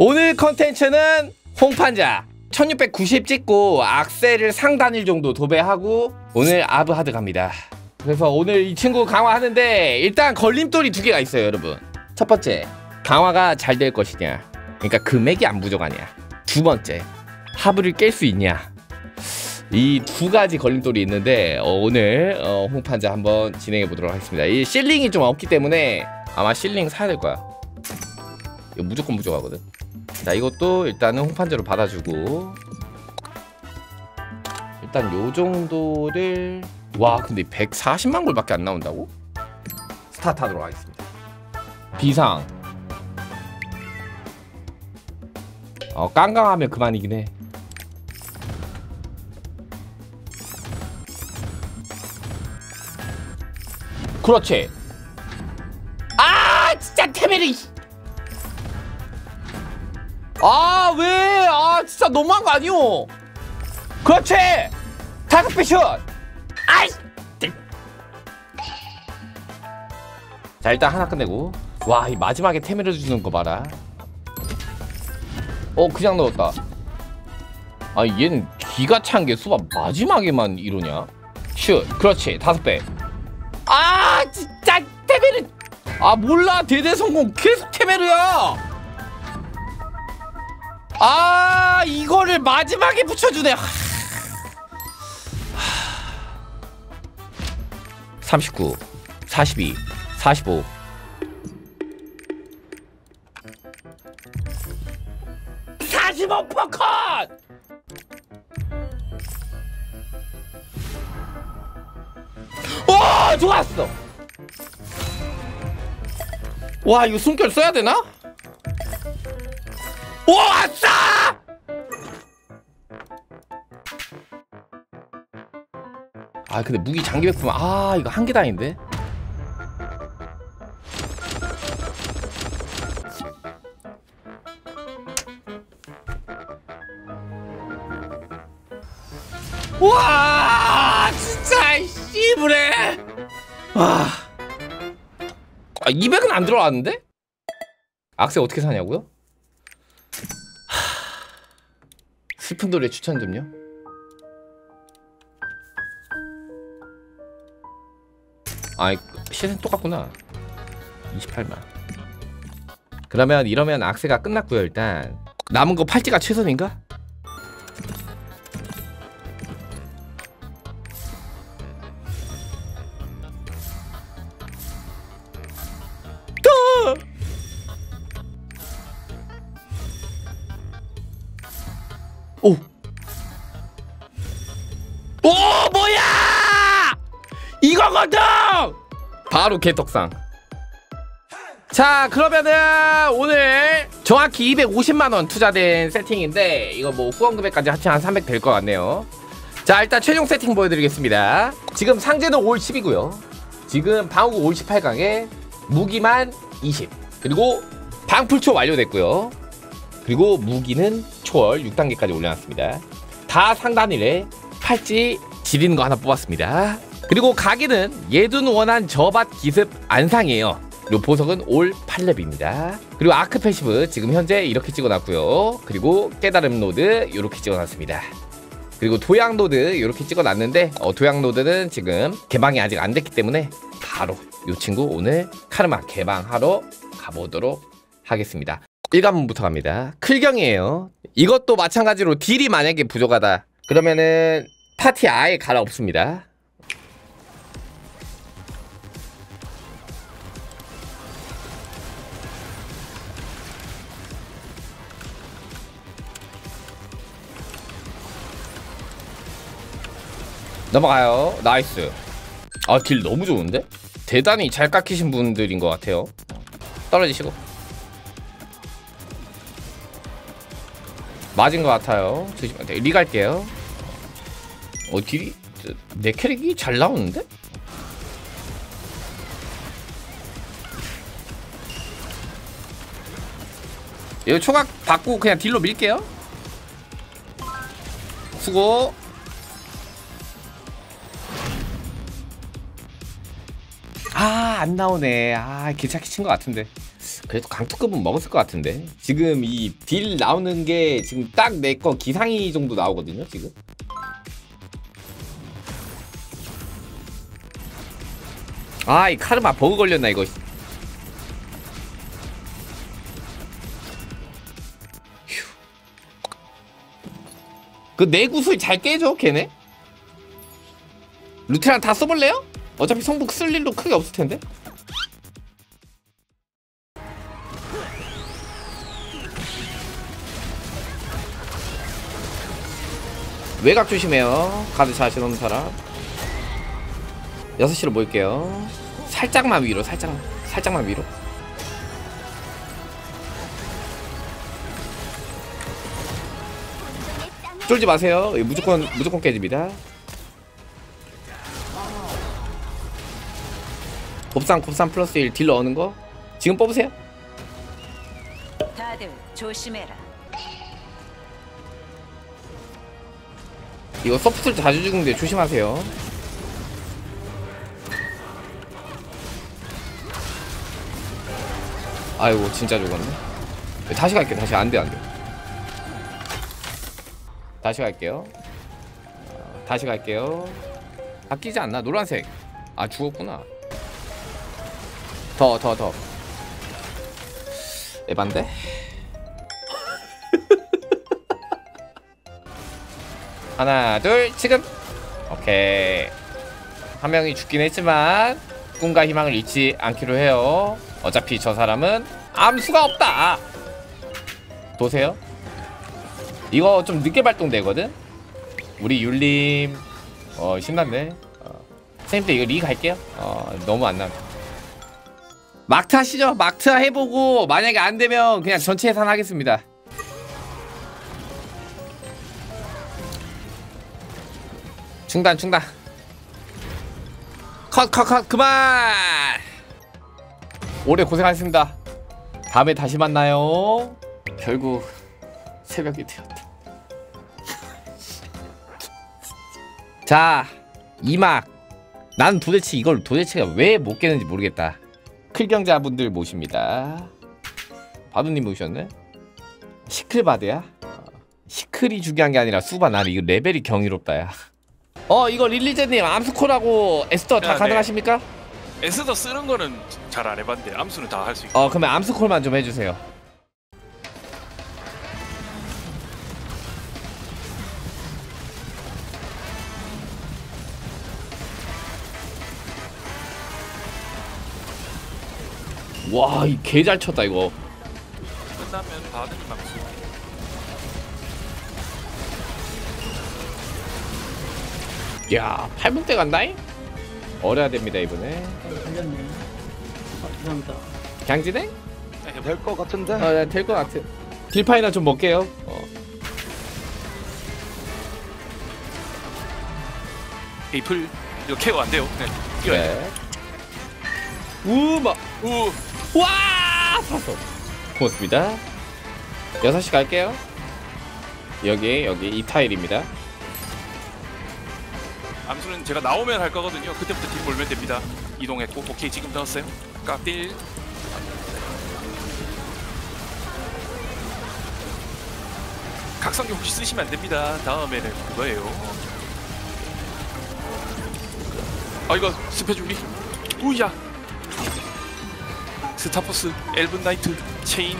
오늘 컨텐츠는 홍판자. 1690 찍고 악셀을 상단일 정도 도배하고 오늘 아브하드 갑니다. 그래서 오늘 이 친구 강화하는데 일단 걸림돌이 두 개가 있어요 여러분. 첫 번째 강화가 잘 될 것이냐? 그러니까 금액이 안 부족하냐? 두 번째 하브를 깰 수 있냐? 이 두 가지 걸림돌이 있는데 어, 오늘 어, 홍판자 한번 진행해 보도록 하겠습니다. 이 실링이 좀 없기 때문에 아마 실링 사야 될 거야. 이거 무조건 부족하거든 자 이것도 일단은 홍판자로 받아주고. 일단 요 정도를 와 근데 140만 골밖에 안 나온다고? 스타트 하도록 하겠습니다. 비상. 어 깡깡하면 그만이긴 해. 그렇지. 아 진짜 테메리 아 왜? 아 진짜 너무한 거 아니오? 그렇지. 다섯 배 슛. 아이. 자 일단 하나 끝내고 와 이 마지막에 테메를 주는 거 봐라. 어 그냥 넣었다. 아 얘는 기가 찬 게 수박 마지막에만 이러냐? 슛. 그렇지 다섯 배. 아 진짜 테메르. 아 몰라 대대 성공 계속 테메르야. 아 이거를 마지막에 붙여주네. 39 42 45 45 퍼컷! 오 좋았어! 와 이거 숨결 써야 되나? 오 아싸! 아 근데 무기 장기 백품 아 이거 한 개다 아닌데 와 진짜 씨부래 와 아, 200은 안 들어왔는데? 악세 어떻게 사냐고요? 슬픈 노래 추천 좀요. 아이 시즌 똑같구나. 28만. 그러면 이러면 악세가 끝났고요 일단 남은 거 팔찌가 최선인가? 오. 오 뭐야! 이거거든! 바로 개떡상. 자 그러면은 오늘 정확히 250만원 투자된 세팅인데 이거 뭐 후원금액까지 합치면 한 300 될 것 같네요 자 일단 최종 세팅 보여드리겠습니다 지금 상제는 올 10이고요 지금 방어구 올 18강에 무기만 20 그리고 방풀초 완료됐고요 그리고 무기는 초월 6단계까지 올려놨습니다. 다 상단일에 팔찌 지리는 거 하나 뽑았습니다. 그리고 각인은 예둔 원한 저받 기습 안상이에요. 요 보석은 all 8렙입니다. 그리고 Ark Passive 지금 현재 이렇게 찍어놨고요. 그리고 깨달음 노드 이렇게 찍어놨습니다. 그리고 도약 노드 이렇게 찍어놨는데 어, 도약 노드는 지금 개방이 아직 안 됐기 때문에 바로 이 친구 오늘 카르마 개방하러 가보도록 하겠습니다. 1관문부터 갑니다. 클경이에요. 이것도 마찬가지로 딜이 만약에 부족하다. 그러면은 파티 아예 갈아엎습니다. 넘어가요. nice. 아, 딜 너무 좋은데? 대단히 잘 깎이신 분들인 것 같아요. 떨어지시고. 맞은 것 같아요. 조심하세요. 리 갈게요. 어 딜이 내 캐릭이 잘 나오는데? 이거 초각 받고 그냥 딜로 밀게요. 수고. 아 안 나오네. 아 개차키 친것 같은데 그래도 강투급은 먹었을 것 같은데. 지금 이 딜 나오는 게 지금 딱 내 거 기상이 정도 나오거든요 지금. 아 이 카르마 버그 걸렸나 이거. 그 내구술 잘 깨져 걔네? 루테란 다 써볼래요? 어차피 성북 쓸 일도 크게 없을 텐데 외곽 조심해요. 가드 자신 없는 사람. 6시로 모일게요. 살짝만 위로 살짝만 살짝만 위로. 쫄지 마세요. 무조건 무조건 깨집니다. 곱상 곱상 플러스 1 딜러 어는 거? 지금 뽑으세요. 다들 조심해라. 이거 서프트를 자주 죽는데 조심하세요. 아이고 진짜 죽었네. 다시 갈게 다시. 안돼 안돼. 다시 갈게요. 어, 다시 갈게요. 바뀌지 않나? 노란색. 아 죽었구나. 더 더더. 에반데 하나 둘 지금. 오케이. 한 명이 죽긴 했지만 꿈과 희망을 잃지 않기로 해요. 어차피 저 사람은 암수가 없다. 보세요. 이거 좀 늦게 발동되거든? 우리 율림 어 신났네. 어. 선생님들 이거 리 갈게요. 어 너무 안 나. 막트 하시죠. 막트 해보고 만약에 안 되면 그냥 전체 예산 하겠습니다 중단 중단. 컷 컷 컷 그만! 오래 고생하셨습니다. 다음에 다시 만나요. 결국 새벽이 되었다. 자 이막. 난 도대체 이걸 도대체가 왜 못 깨는지 모르겠다. 클경자분들 모십니다. 바두님 모셨네. 시클바드야? 어, 시클이 중요한 게 아니라 수바. 나는 이거 레벨이 경이롭다 야 어 이거 릴리제님 암스콜하고 에스터 다 아, 네. 가능하십니까? 에스더 쓰는 거는 잘 안 해봤는데 암수는 다 할 수 있고 어 그러면 암스콜만 좀 해주세요 와이 개 잘 쳤다 이거 끝나면 바드님 암수 야 8분대 간다잉? 어려야 됩니다 이번에. 걸렸네. 아, 죄송합니다. 강진행? 네, 해보- 될것 같은데? 어될것 같아. 딜파이나 좀 먹게요. 어. 에이플 이거 케어 안 돼요. 네 뛰어야 돼 네. 우마 우. 와! 샀어 고맙습니다. 6시 갈게요. 여기 여기 이 타일입니다 암수는 제가 나오면 할 거거든요. 그때부터 딜 몰면 됩니다. 이동했고 오케이 지금 넣었어요. 깍딜. 각성기 혹시 쓰시면 안 됩니다. 다음에는 그거예요. 아 이거 스페 준비. 우야! 스타포스 엘븐 나이트 체인.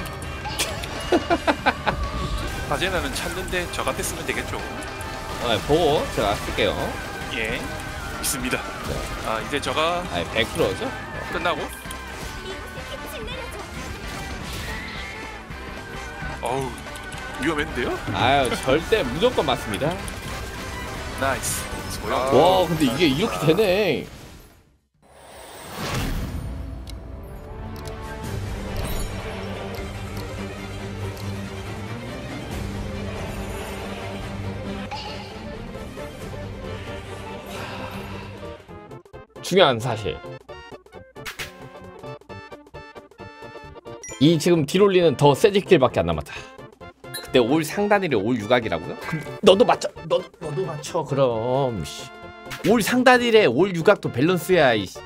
바제나는 찾는데 저 같아 쓰면 되겠죠. 어, 보고 제가 쓸게요 예 있습니다. 아 이제 저가 아니 100%죠? 끝나고? 어우 위험했는데요? 아유 절대 무조건 맞습니다. 나이스. 와 근데 이게 이렇게 되네 중요한 사실. 이 지금 딜 올리는 더 세직딜밖에 안 남았다. 그때 올 상단이래 올 유각이라고요? 그럼 너도 맞춰. 너, 너도 맞춰. 그럼 씨. 올 상단이래 올 유각도 밸런스야 이씨